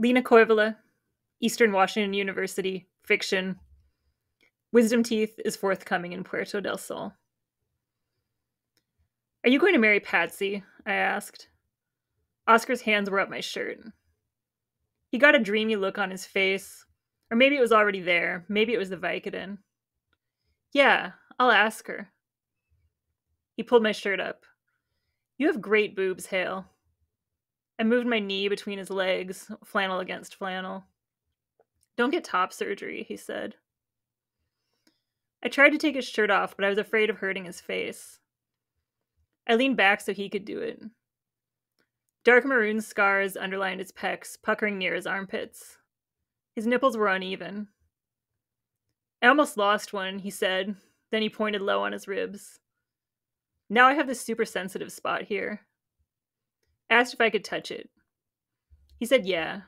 Liina Koivula, Eastern Washington University, fiction. Wisdom Teeth is forthcoming in Puerto del Sol. Are you going to marry Patsy? I asked. Oscar's hands were up my shirt. He got a dreamy look on his face, or maybe it was already there. Maybe it was the Vicodin. Yeah, I'll ask her. He pulled my shirt up. You have great boobs, Hale. I moved my knee between his legs, flannel against flannel. Don't get top surgery, he said. I tried to take his shirt off, but I was afraid of hurting his face. I leaned back so he could do it. Dark maroon scars underlined his pecs, puckering near his armpits. His nipples were uneven. I almost lost one, he said. Then he pointed low on his ribs. Now I have this super sensitive spot here. Asked if I could touch it. He said, yeah.